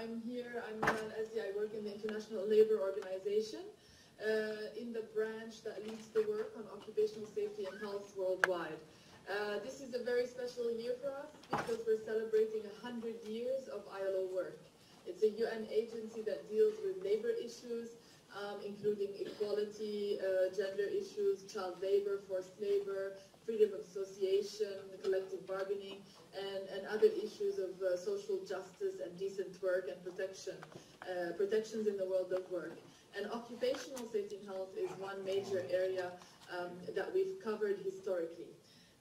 I'm here. I'm Manal Aziz. I work in the International Labour Organization uh, in the branch that leads the work on occupational safety and health worldwide. Uh, this is a very special year for us because we're celebrating 100 years of ILO work. It's a UN agency that deals with labor issues, um, including equality, uh, gender issues, child labor, forced labor, freedom of association, collective bargaining, and, and other issues of uh, social justice and decent work and protection, uh, protections in the world of work. And occupational safety and health is one major area um, that we've covered historically.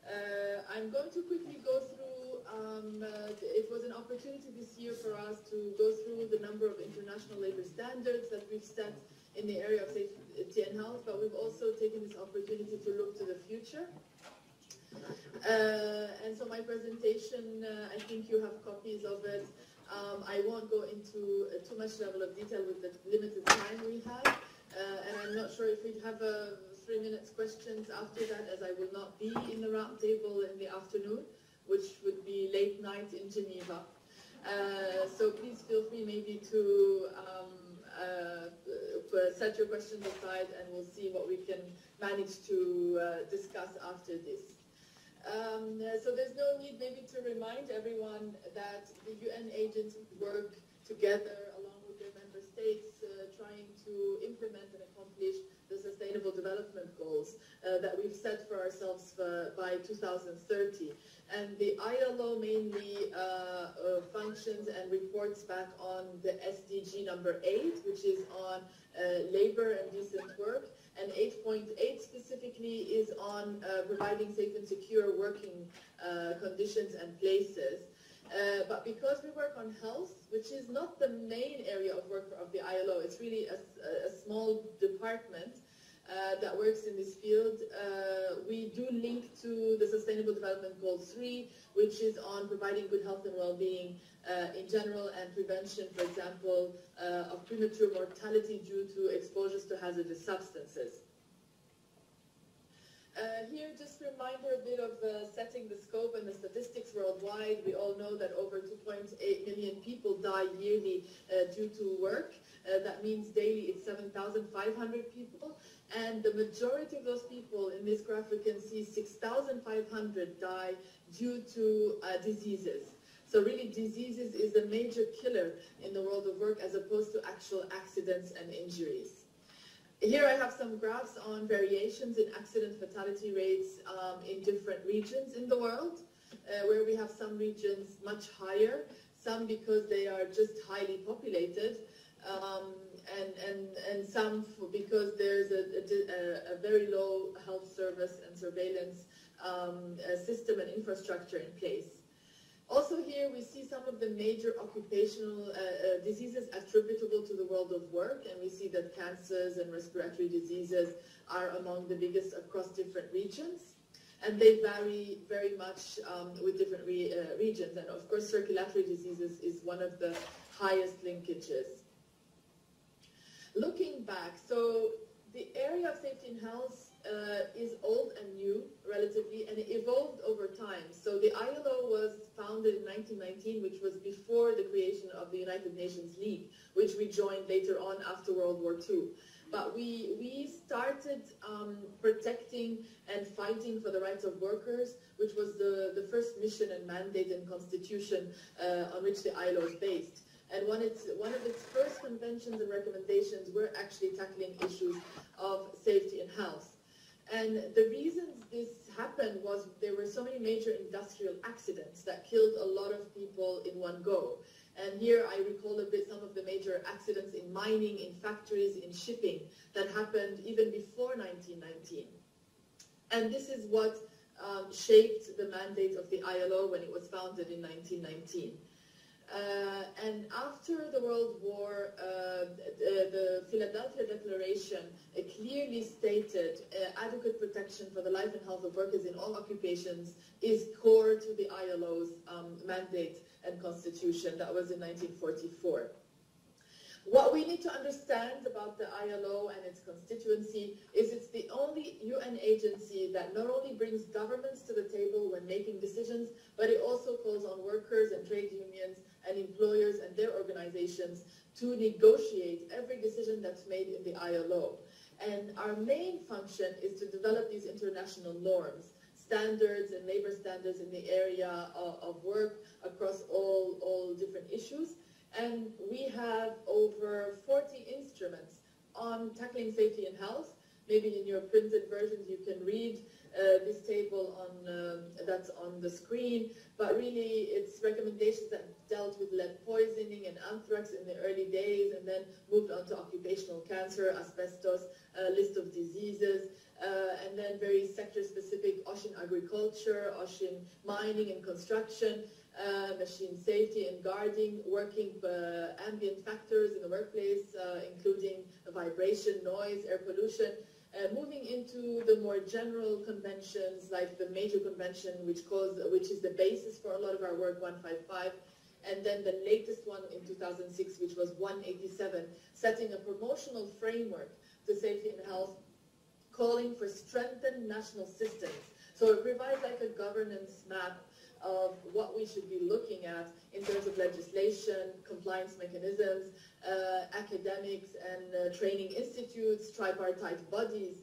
Uh, I'm going to quickly go through, um, uh, it was an opportunity this year for us to go through the number of international labor standards that we've set in the area of safety and health, but we've also taken this opportunity to look to the future. Uh, and so my presentation, uh, I think you have copies of it. Um, I won't go into uh, too much level of detail with the limited time we have. Uh, and I'm not sure if we'd have a three minutes questions after that as I will not be in the round table in the afternoon, which would be late night in Geneva. Uh, so please feel free maybe to um, uh, set your questions aside and we'll see what we can manage to uh, discuss after this. Um, so there's no need maybe to remind everyone that the UN agents work together along with their member states uh, trying to implement and accomplish the Sustainable Development Goals uh, that we've set for ourselves uh, by 2030. And the ILO mainly uh, uh, functions and reports back on the SDG number 8, which is on uh, labor and decent work and 8.8 specifically is on uh, providing safe and secure working uh, conditions and places. Uh, but because we work on health, which is not the main area of work of the ILO, it's really a, a small department uh, that works in this field. Uh, we do link to the Sustainable Development Goal 3, which is on providing good health and well-being uh, in general and prevention, for example, of premature mortality due to exposures to hazardous substances. Uh, here, just a reminder a bit of uh, setting the scope and the statistics worldwide. We all know that over 2.8 million people die yearly uh, due to work. Uh, that means daily it's 7,500 people. And the majority of those people in this graph, we can see 6,500 die due to uh, diseases. So really diseases is a major killer in the world of work as opposed to actual accidents and injuries. Here I have some graphs on variations in accident fatality rates um, in different regions in the world, uh, where we have some regions much higher, some because they are just highly populated, um, and, and, and some because there's a, a, a, very low health service and surveillance um, system and infrastructure in place. Also here we see some of the major occupational uh, uh, diseases attributable to the world of work and we see that cancers and respiratory diseases are among the biggest across different regions and they vary very much um, with different re uh, regions and of course circulatory diseases is one of the highest linkages. Looking back, so the area of safety and health uh, is old and new, relatively, and it evolved over time. So the ILO was founded in 1919, which was before the creation of the United Nations League, which we joined later on after World War II. But we, we started um, protecting and fighting for the rights of workers, which was the, the first mission and mandate and constitution uh, on which the ILO is based. And one, its, one of its first conventions and recommendations were actually tackling issues of safety and health. And the reasons this happened was there were so many major industrial accidents that killed a lot of people in one go. And here I recall a bit some of the major accidents in mining, in factories, in shipping that happened even before 1919. And this is what um, shaped the mandate of the ILO when it was founded in 1919. Uh, and after the World War, uh, the, the, Philadelphia Declaration uh, clearly stated uh, adequate protection for the life and health of workers in all occupations is core to the ILO's um, mandate and constitution. That was in 1944. What we need to understand about the ILO and its constituency is it's the only UN agency that not only brings governments to the table when making decisions, but it also calls on workers and trade unions and employers and their organizations to negotiate every decision that's made in the ILO. And our main function is to develop these international norms, standards and labor standards in the area of, of work across all, all different issues. And we have over 40 instruments on tackling safety and health. Maybe in your printed versions you can read uh, this table on um, that's on the screen, but really it's recommendations that dealt with lead poisoning and anthrax in the early days and then moved on to occupational cancer, asbestos, a list of diseases, uh, and then very sector-specific ocean agriculture, ocean mining and construction, uh, machine safety and guarding, working uh, ambient factors in the workplace, uh, including vibration, noise, air pollution. Uh, moving into the more general conventions, like the major convention, which, calls, which is the basis for a lot of our work, 155, and then the latest one in 2006, which was 187, setting a promotional framework to safety and health, calling for strengthened national systems. So it provides like a governance map of what we should be looking at in terms of legislation, compliance mechanisms, uh, academics and uh, training institutes, tripartite bodies.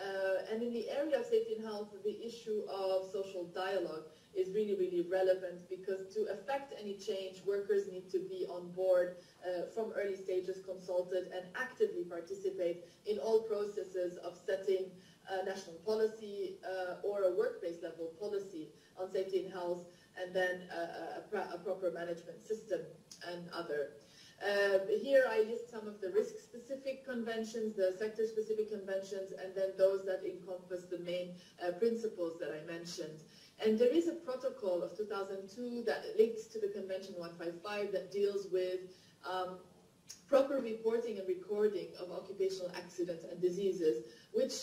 Uh, and in the area of safety and health, the issue of social dialogue is really, really relevant because to affect any change, workers need to be on board uh, from early stages, consulted, and actively participate in all processes of setting national policy uh, or a workplace level policy on safety and health, and then a, a, a proper management system and other. Uh, here I list some of the risk-specific conventions, the sector-specific conventions, and then those that encompass the main uh, principles that I mentioned. And there is a protocol of 2002 that links to the Convention 155 that deals with um, proper reporting and recording of occupational accidents and diseases, which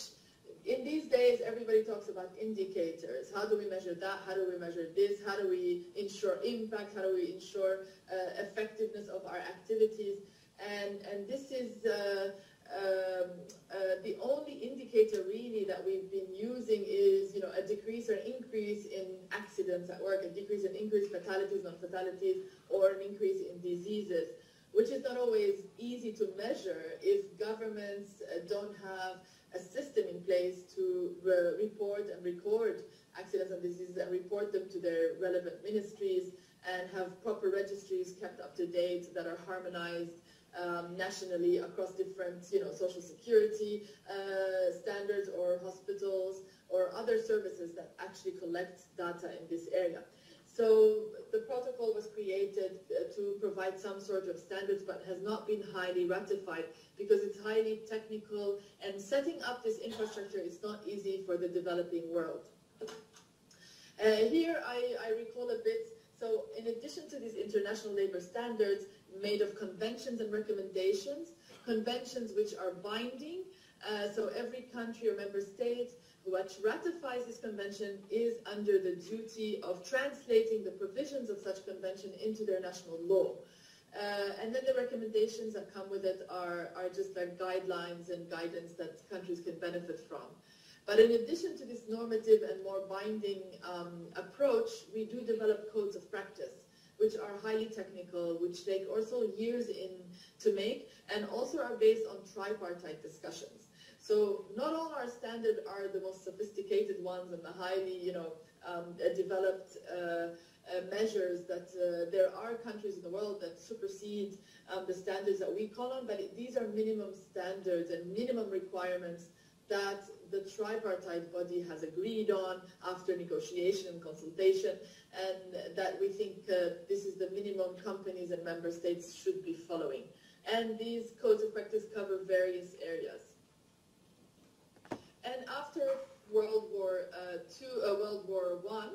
in these days, everybody talks about indicators. How do we measure that? How do we measure this? How do we ensure impact? How do we ensure uh, effectiveness of our activities? And, and this is uh, um, uh, the only indicator really that we've been using is, you know, a decrease or increase in accidents at work, a decrease in increase fatalities, non-fatalities, or an increase in diseases, which is not always easy to measure if governments uh, don't have a system in place to re report and record accidents and diseases and report them to their relevant ministries and have proper registries kept up to date that are harmonized um, nationally across different, you know, social security uh, standards or hospitals or other services that actually collect data in this area. So the protocol was created uh, to provide some sort of standards, but has not been highly ratified because it's highly technical, and setting up this infrastructure is not easy for the developing world. Uh, here I, I recall a bit, so in addition to these international labor standards made of conventions and recommendations, conventions which are binding, uh, so every country or member state which ratifies this convention is under the duty of translating the provisions of such convention into their national law. Uh, and then the recommendations that come with it are, are just like guidelines and guidance that countries can benefit from. But in addition to this normative and more binding um, approach, we do develop codes of practice, which are highly technical, which take also years in to make, and also are based on tripartite discussions. So not all our standards are the most sophisticated ones and the highly, you know, um, uh, developed uh, uh, measures that uh, there are countries in the world that supersede um, the standards that we call on, but these are minimum standards and minimum requirements that the tripartite body has agreed on after negotiation and consultation, and that we think uh, this is the minimum companies and member states should be following. And these codes of practice cover various areas. And after World Uh, uh, World War One,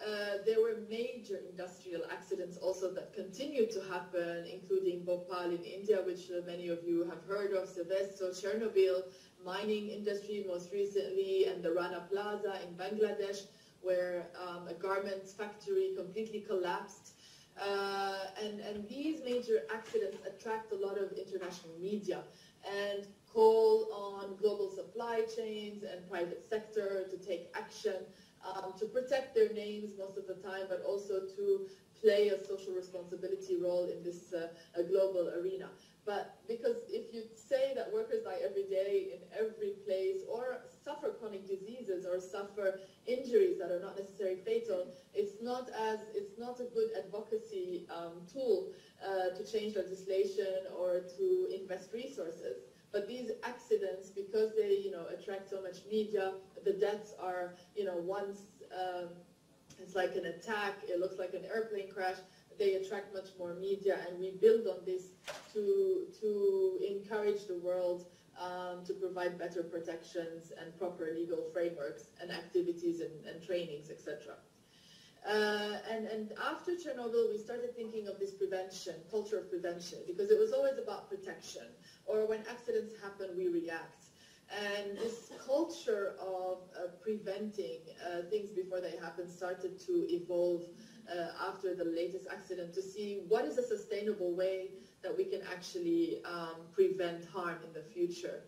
uh, there were major industrial accidents also that continued to happen, including Bhopal in India, which uh, many of you have heard of, Seveso, Chernobyl, mining industry most recently, and the Rana Plaza in Bangladesh, where um, a garment factory completely collapsed. Uh, and, and these major accidents attract a lot of international media and call on global supply chains and private sector to take action um, to protect their names most of the time, but also to play a social responsibility role in this uh, global arena. But because if you say that workers die every day in every place or suffer chronic diseases or suffer injuries that are not necessarily fatal, it's not as it's not a good advocacy um, tool uh, to change legislation or to invest resources. But these accidents, because they you know attract so much media, the deaths are you know once um, it's like an attack, it looks like an airplane crash they attract much more media, and we build on this to to encourage the world um, to provide better protections and proper legal frameworks and activities and, and trainings, etc. Uh, and, and after Chernobyl, we started thinking of this prevention, culture of prevention, because it was always about protection. Or when accidents happen, we react. And this culture of uh, preventing uh, things before they happen started to evolve uh, after the latest accident to see what is a sustainable way that we can actually um, prevent harm in the future.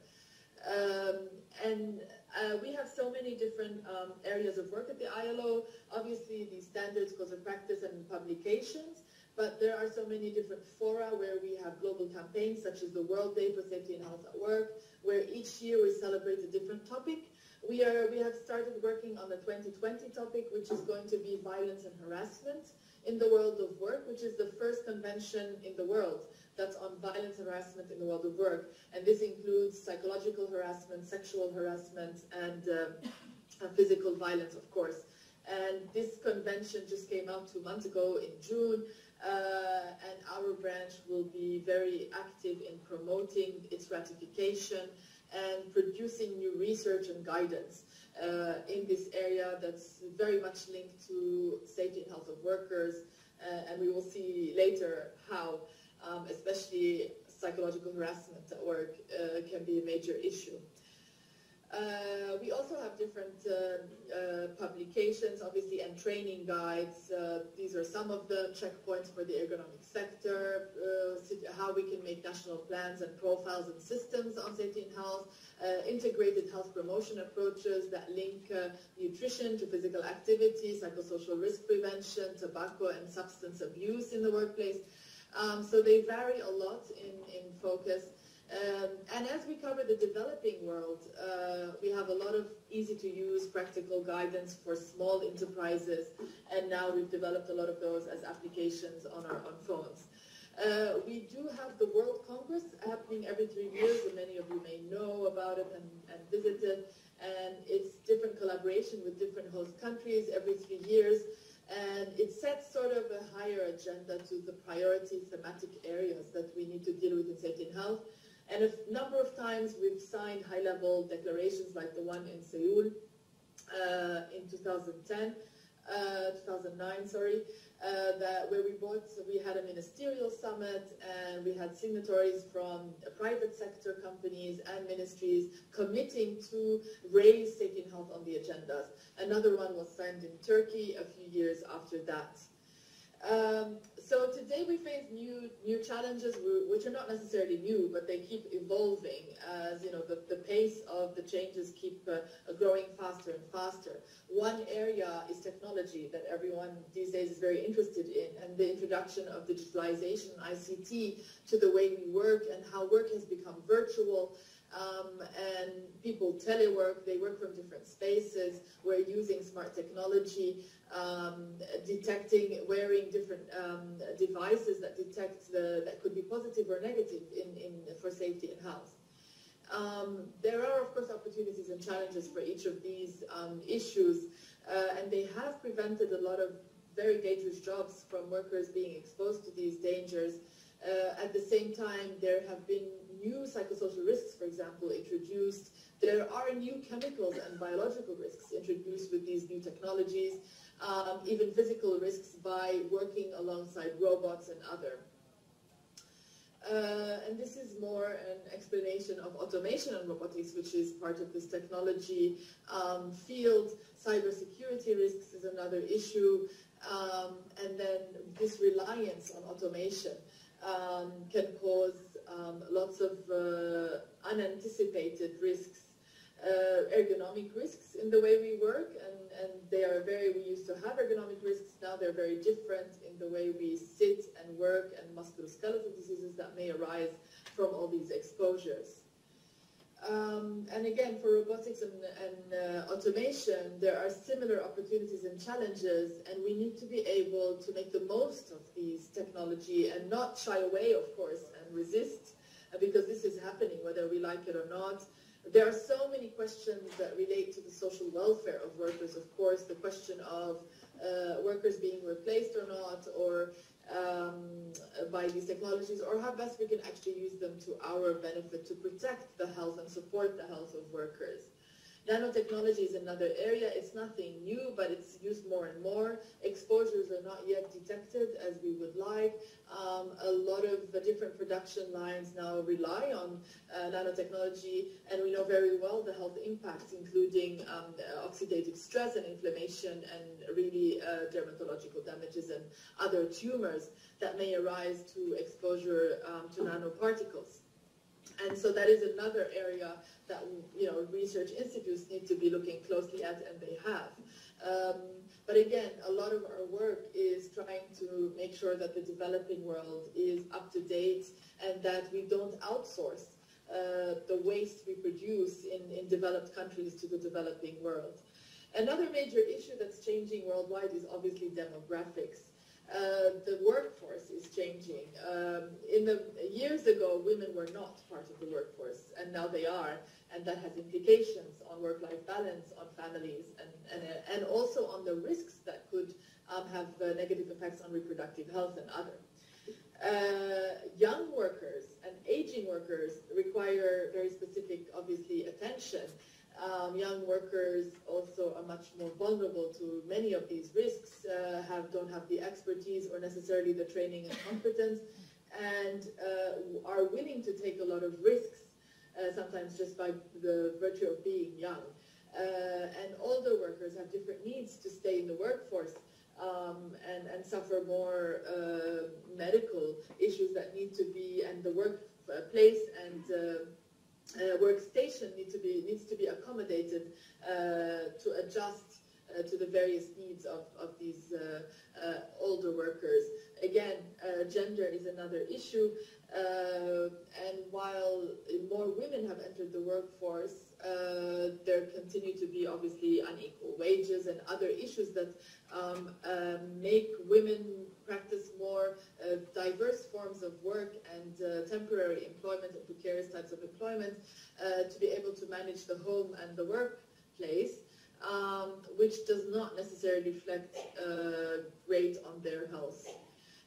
Um, and uh, we have so many different um, areas of work at the ILO. Obviously, the standards, codes of practice, and publications. But there are so many different fora where we have global campaigns, such as the World Day for Safety and Health at Work, where each year we celebrate a different topic. We, are, we have started working on the 2020 topic, which is going to be violence and harassment in the world of work, which is the first convention in the world that's on violence and harassment in the world of work. And this includes psychological harassment, sexual harassment, and uh, physical violence, of course. And this convention just came out two months ago in June, and our branch will be very active in promoting its ratification and producing new research and guidance uh, in this area that's very much linked to safety and health of workers. Uh, and we will see later how, um, especially psychological harassment at work, uh, can be a major issue. Uh, we also have different uh, uh, publications, obviously, and training guides. Uh, these are some of the checkpoints for the ergonomic sector, how we can make national plans and profiles and systems on safety and health, integrated health promotion approaches that link nutrition to physical activity, psychosocial risk prevention, tobacco and substance abuse in the workplace. Um, so they vary a lot in, in focus. Um, and as we cover the developing world, uh, we have a lot of easy-to-use practical guidance for small enterprises, and now we've developed a lot of those as applications on our on phones. Uh, we do have the World Congress happening every three years, and many of you may know about it and, and visit it. And it's different collaboration with different host countries every three years. And it sets sort of a higher agenda to the priority thematic areas that we need to deal with in safety and health. And a number of times we've signed high-level declarations like the one in Seoul uh, in 2010, uh, 2009, sorry, uh, that where we brought, so we had a ministerial summit and we had signatories from private sector companies and ministries committing to raise safety and health on the agendas. Another one was signed in Turkey a few years after that. Um, so today we face new new challenges, which are not necessarily new, but they keep evolving as you know the, the pace of the changes keep uh, growing faster and faster. One area is technology that everyone these days is very interested in, and the introduction of digitalization, ICT, to the way we work and how work has become virtual. Um, and people telework, they work from different spaces. We're using smart technology um, detecting, wearing different um, devices that detect the, that could be positive or negative in, in for safety and health. Um, there are, of course, opportunities and challenges for each of these um, issues, uh, and they have prevented a lot of very dangerous jobs from workers being exposed to these dangers. Uh, at the same time, there have been new psychosocial risks, for example, introduced. There are new chemicals and biological risks introduced with these new technologies um, even physical risks by working alongside robots and other. Uh, and this is more an explanation of automation and robotics, which is part of this technology um, field. Cybersecurity risks is another issue. Um, and then this reliance on automation um, can cause um, lots of uh, unanticipated risks, uh, ergonomic risks in the way we work, and, and they are very, we used to have ergonomic risks, now they're very different in the way we sit and work and musculoskeletal diseases that may arise from all these exposures. Um, and again, for robotics and, and uh, automation, there are similar opportunities and challenges, and we need to be able to make the most of these technology and not shy away, of course, resist, uh, because this is happening, whether we like it or not. There are so many questions that relate to the social welfare of workers, of course, the question of uh, workers being replaced or not, or um, by these technologies or how best we can actually use them to our benefit to protect the health and support the health of workers. Nanotechnology is another area. It's nothing new, but it's used more and more. Exposures are not yet detected as we would like. Um, a lot of different production lines now rely on uh, nanotechnology, and we know very well the health impacts, including um, oxidative stress and inflammation and really uh, dermatological damages and other tumors that may arise to exposure um, to nanoparticles. And so that is another area that you know research institutes need to be looking closely at, and they have. Um, but again, a lot of our work is trying to make sure that the developing world is up to date and that we don't outsource uh, the waste we produce in, in developed countries to the developing world. Another major issue that's changing worldwide is obviously demographics. Uh, the workforce is changing. Um, in the years ago, women were not part of the workforce, and now they are, and that has implications on work-life balance, on families, and and, uh, and also on the risks that could um, have uh, negative effects on reproductive health and other. Uh, young workers and aging workers require very specific, obviously, attention um, young workers also are much more vulnerable to many of these risks, uh, have, don't have the expertise or necessarily the training and competence, and uh, are willing to take a lot of risks, uh, sometimes just by the virtue of being young. Uh, and older workers have different needs to stay in the workforce. Um, and, and suffer more uh, medical issues that need to be, and the workplace and uh, uh, workstation need to be, needs to be accommodated uh, to adjust uh, to the various needs of, of these uh, uh, older workers. Again, uh, gender is another issue, and while more women have entered the workforce, there continue to be obviously unequal wages and other issues that um, make women practice more uh, diverse forms of work and uh, temporary employment and precarious types of employment uh, to be able to manage the home and the workplace, um, which does not necessarily reflect uh, great on their health.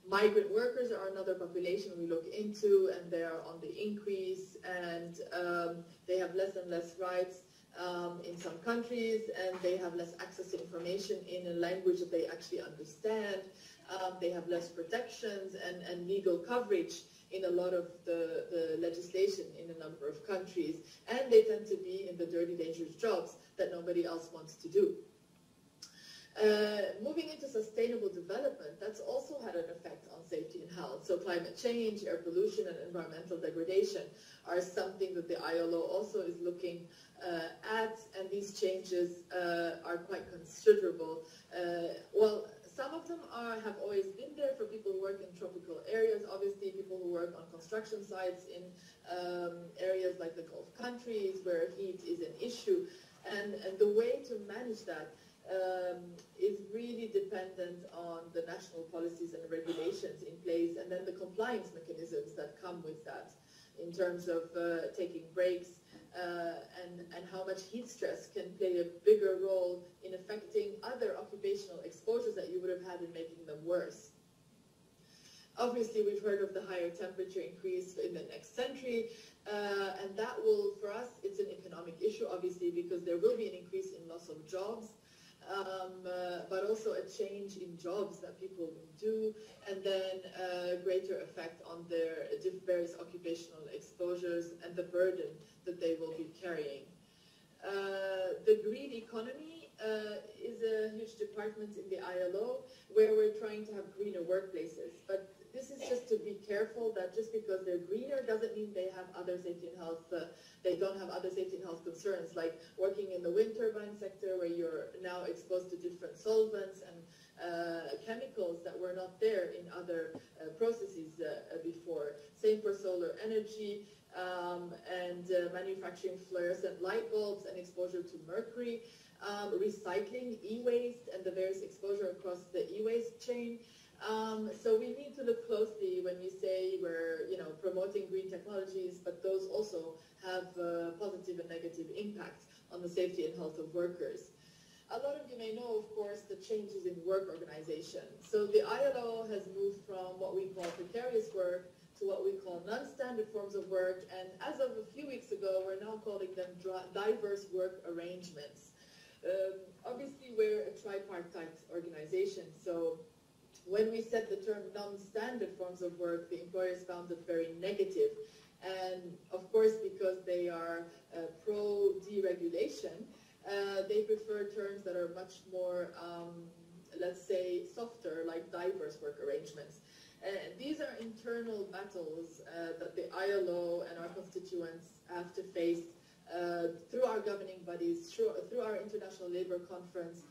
Migrant workers are another population we look into, and they are on the increase, and um, they have less and less rights um, in some countries, and they have less access to information in a language that they actually understand. Um, they have less protections and, and legal coverage in a lot of the, the legislation in a number of countries. And they tend to be in the dirty, dangerous jobs that nobody else wants to do. Uh, moving into sustainable development, that's also had an effect on safety and health. So climate change, air pollution, and environmental degradation are something that the ILO also is looking uh, at, and these changes uh, are quite considerable. Uh, well, some of them are have always been there for people who work in tropical areas. Obviously, people who work on construction sites in um, areas like the Gulf countries where heat is an issue. And, and the way to manage that um, is really dependent on the national policies and regulations in place and then the compliance mechanisms that come with that in terms of uh, taking breaks, and, and how much heat stress can play a bigger role in affecting other occupational exposures that you would have had in making them worse. Obviously, we've heard of the higher temperature increase in the next century, uh, and that will, for us, it's an economic issue, obviously, because there will be an increase in loss of jobs, um, uh, but also a change in jobs that people do, and then a greater effect on their various occupational exposures and the burden that they will be carrying. Uh, the green economy uh, is a huge department in the ILO where we're trying to have greener workplaces. But this is just to be careful that just because they're greener doesn't mean they have other safety and health, uh, they don't have other safety and health concerns, like working in the wind turbine sector where you're now exposed to different solvents and uh, chemicals that were not there in other uh, processes uh, before. Same for solar energy um, and uh, manufacturing fluorescent light bulbs and exposure to mercury. Um, recycling, e-waste, and the various exposure across the e-waste chain. Um, so we need to look closely when we say we're, you know, promoting green technologies, but those also have positive and negative impacts on the safety and health of workers. A lot of you may know, of course, the changes in work organization. So the ILO has moved from what we call precarious work to what we call non-standard forms of work, and as of a few weeks ago, we're now calling them diverse work arrangements. Um, obviously, we're a tripartite organization, so when we said the term non-standard forms of work, the employers found it very negative. And of course, because they are uh, pro-deregulation, uh, they prefer terms that are much more, um, let's say, softer, like diverse work arrangements. These are internal battles uh, that the ILO and our constituents have to face uh, through our governing bodies, through, through our International Labour Conference,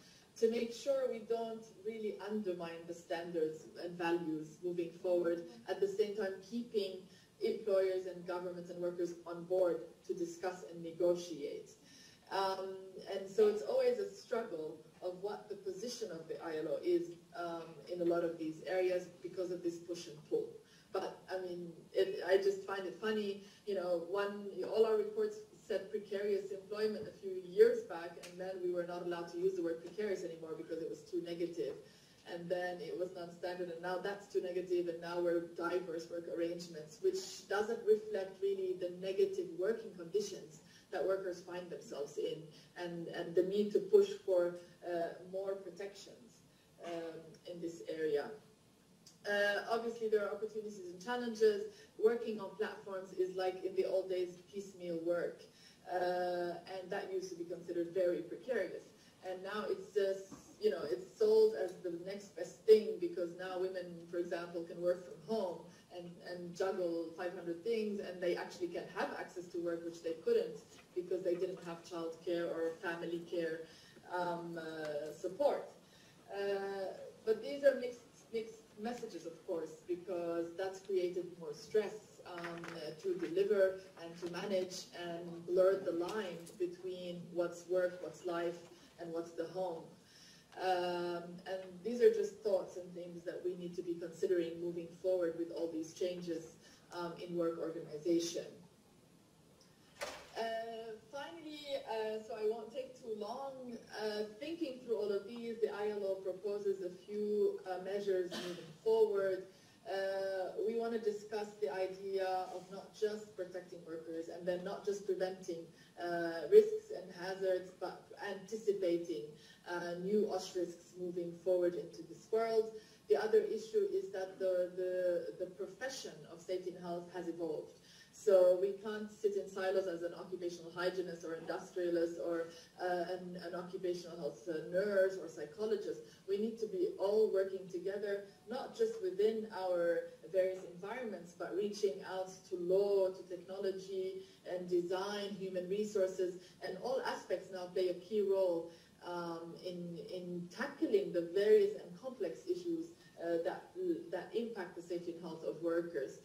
to make sure we don't really undermine the standards and values moving forward, at the same time keeping employers and governments and workers on board to discuss and negotiate. Um, and so it's always a struggle of what the position of the ILO is um, in a lot of these areas because of this push and pull. But I mean, it, I just find it funny. You know, one all our reports said precarious employment a few years back, and then we were not allowed to use the word precarious anymore because it was too negative. And then it was non-standard, and now that's too negative, and now we're diverse work arrangements, which doesn't reflect really the negative working conditions that workers find themselves in, and, and the need to push for uh, more protections um, in this area. Uh, obviously, there are opportunities and challenges. Working on platforms is like in the old days piecemeal work. Uh, and that used to be considered very precarious. And now it's just, you know, it's sold as the next best thing because now women, for example, can work from home and, and juggle 500 things and they actually can have access to work, which they couldn't because they didn't have childcare or family care um, uh, support. Uh, but these are mixed, mixed messages, of course, because that's created more stress um, to deliver and to manage and blur the line between what's work, what's life, and what's the home. Um, and these are just thoughts and things that we need to be considering moving forward with all these changes um, in work organization. Uh, finally, uh, so I won't take too long, uh, thinking through all of these, the ILO proposes a few uh, measures moving forward. Uh, we want to discuss the idea of not just protecting workers and then not just preventing uh, risks and hazards, but anticipating uh, new OSH risks moving forward into this world. The other issue is that the, the, the profession of safety and health has evolved. So we can't sit in silos as an occupational hygienist or industrialist or uh, an, an, occupational health nurse or psychologist. We need to be all working together, not just within our various environments, but reaching out to law, to technology and design, human resources, and all aspects now play a key role um, in, in tackling the various and complex issues uh, that, that impact the safety and health of workers.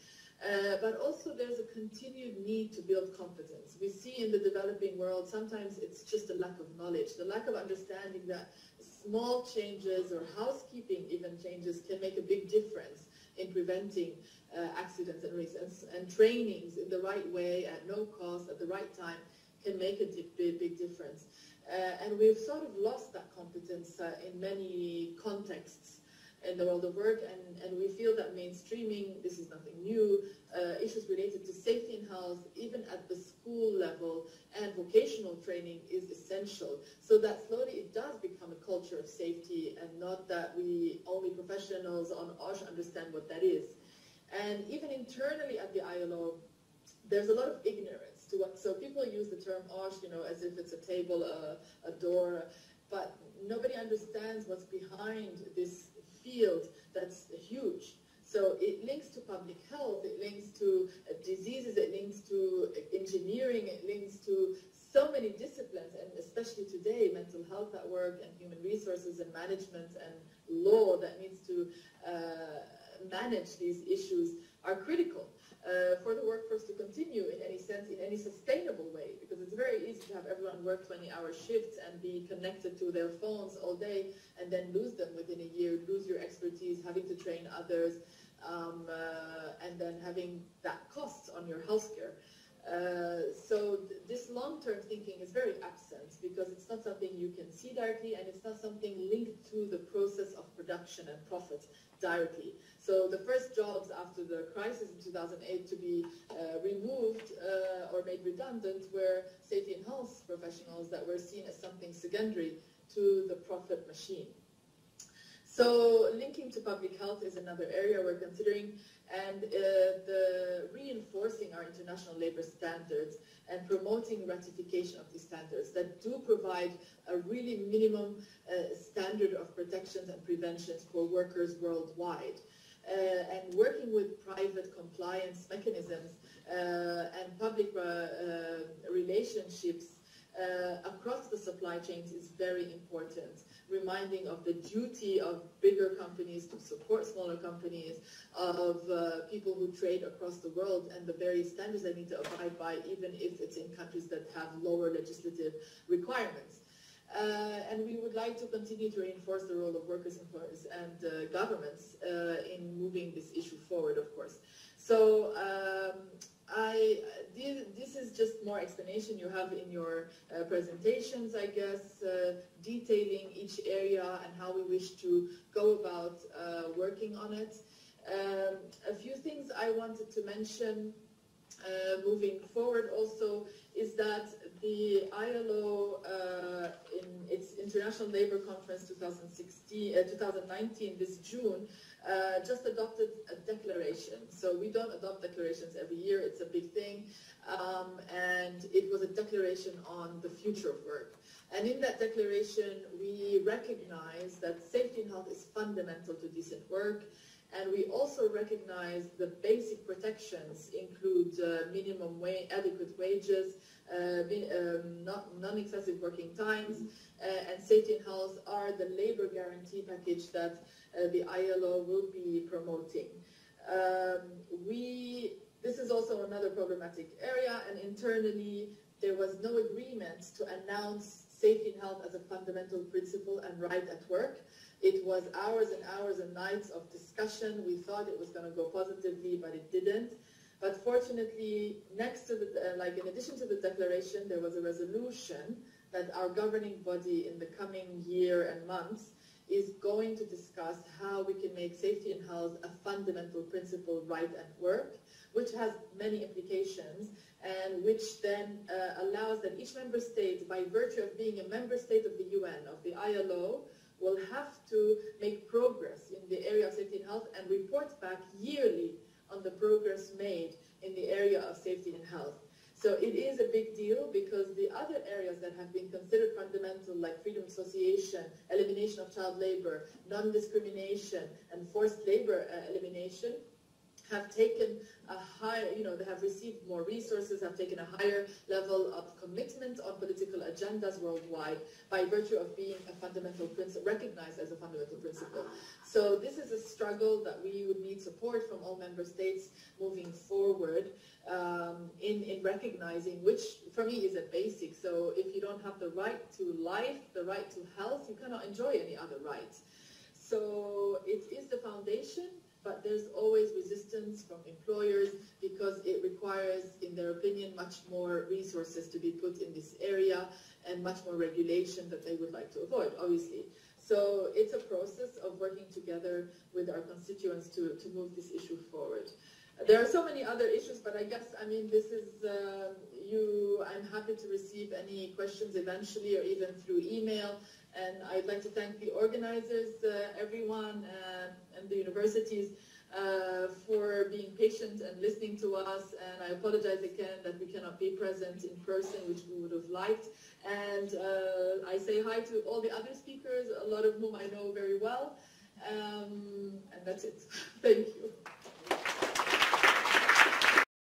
Uh, but also there's a continued need to build competence. We see in the developing world, sometimes it's just a lack of knowledge, the lack of understanding that small changes or housekeeping even changes can make a big difference in preventing uh, accidents and risks. And, and, trainings in the right way, at no cost, at the right time, can make a big, big difference. Uh, and we've sort of lost that competence uh, in many contexts in the world of work, and, and we feel that mainstreaming, this is nothing new, uh, issues related to safety and health, even at the school level, and vocational training is essential. So that slowly it does become a culture of safety, and not that we, only professionals on OSH understand what that is. And even internally at the ILO, there's a lot of ignorance to what, so people use the term OSH, you know, as if it's a table, a, a door, but nobody understands what's behind this field that's huge. So it links to public health, it links to uh, diseases, it links to engineering, it links to so many disciplines, and especially today, mental health at work and human resources and management and law that needs to uh, manage these issues are critical uh, for the workforce to continue in any sense, in any sustainable way, because it's very easy to have everyone work 20-hour shifts and be connected to their phones all day and then lose them within a year, lose your expertise, having to train others, um, uh, and then having that cost on your healthcare. Uh, so th this long-term thinking is very absent because it's not something you can see directly and it's not something linked to the process of production and profit directly. So the first jobs after the crisis in 2008 to be uh, removed uh, or made redundant were safety and health professionals that were seen as something secondary to the profit machine. So linking to public health is another area we're considering and uh, the reinforcing our international labor standards and promoting ratification of these standards that do provide a really minimum uh, standard of protections and preventions for workers worldwide. Uh, and working with private compliance mechanisms uh, and public uh, uh, across the supply chains is very important reminding of the duty of bigger companies to support smaller companies, of uh, people who trade across the world and the various standards they need to abide by, even if it's in countries that have lower legislative requirements. Uh, and we would like to continue to reinforce the role of workers and uh, governments uh, in moving this issue forward, of course. So um, I, this, this, is just more explanation you have in your uh, presentations, I guess, uh, detailing each area and how we wish to go about uh, working on it. Um, a few things I wanted to mention uh, moving forward also is that the ILO uh, in its International Labour Conference 2016, 2019 this June uh, just adopted a declaration. So we don't adopt declarations every year. It's a big thing. Um, and it was a declaration on the future of work. And in that declaration, we recognize that safety and health is fundamental to decent work. And we also recognize the basic protections include uh, minimum wage, adequate wages, uh, um, non-excessive working times, uh, and safety and health are the labor guarantee package that the ILO will be promoting. Um, we, this is also another problematic area, and internally there was no agreement to announce safety and health as a fundamental principle and right at work. It was hours and hours and nights of discussion. We thought it was going to go positively, but it didn't. But fortunately, next to the, uh, like in addition to the declaration, there was a resolution that our governing body in the coming year and months is going to discuss how we can make safety and health a fundamental principle right at work, which has many implications and which then uh, allows that each member state, by virtue of being a member state of the UN, of the ILO, will have to make progress in the area of safety and health and report back yearly on the progress made in the area of safety and health. So it is a big deal because the other areas that have been considered fundamental, like freedom of association, elimination of child labor, non-discrimination, and forced labor uh, elimination, have taken a higher, you know, they have received more resources, have taken a higher level of commitment on political agendas worldwide by virtue of being a fundamental principle, recognized as a fundamental principle. So this is a struggle that we would need support from all member states moving forward um, in, in recognizing, which for me is a basic. So if you don't have the right to life, the right to health, you cannot enjoy any other rights. So it is the foundation, but there's always resistance from employers because it requires, in their opinion, much more resources to be put in this area and much more regulation that they would like to avoid, obviously. So it's a process of working together with our constituents to, to move this issue forward. There are so many other issues, but I guess, I mean, this is, uh, you, I'm happy to receive any questions eventually or even through email. And I'd like to thank the organizers, uh, everyone, and the universities uh, for being patient and listening to us. And I apologize again that we cannot be present in person, which we would have liked. And uh, I say hi to all the other speakers, a lot of whom I know very well. Um, and that's it. Thank you.